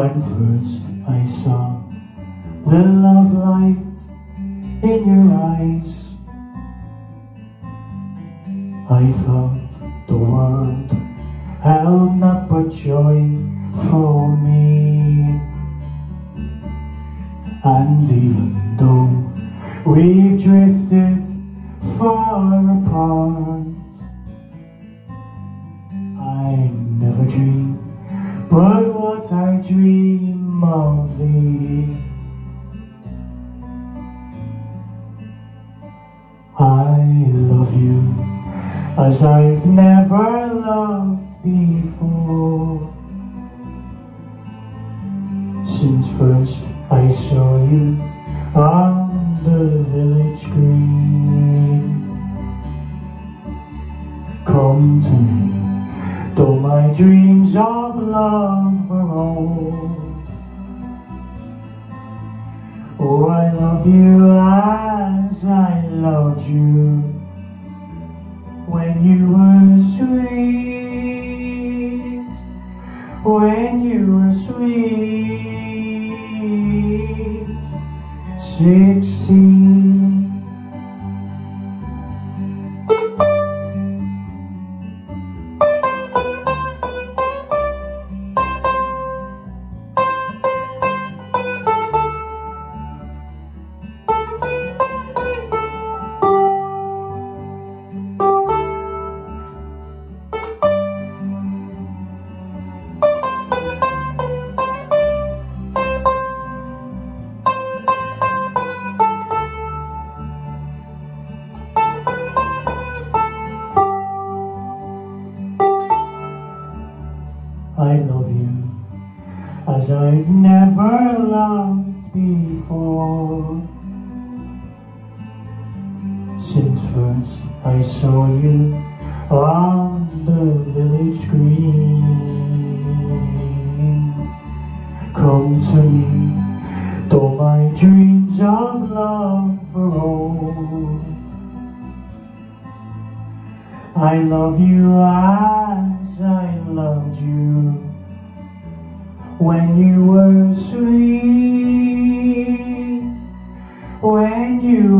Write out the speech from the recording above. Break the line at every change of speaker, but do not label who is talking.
When first I saw the love light in your eyes. I thought the world held not but joy for me. And even though we've drifted far apart of thee I love you as I've never loved before. Since first I saw you on the village green. Come to me, though my dreams of love are old Love you as I loved you when you were sweet, when you were sweet, sixteen. I love you as I've never loved before. Since first I saw you on the village green. Come to me, though my dreams of love are old. I love you as I loved you. When you were sweet, when you